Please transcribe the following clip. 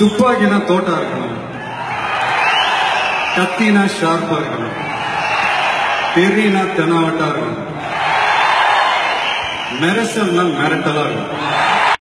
துப்பாக்கினா தோட்டா இருக்கணும். கத்தினா ஷார்ப்பா இருக்கணும். பெரியனா தெனாவட்டா இருக்கணும். மெரசல்னா மிரட்டலா இருக்கணும்.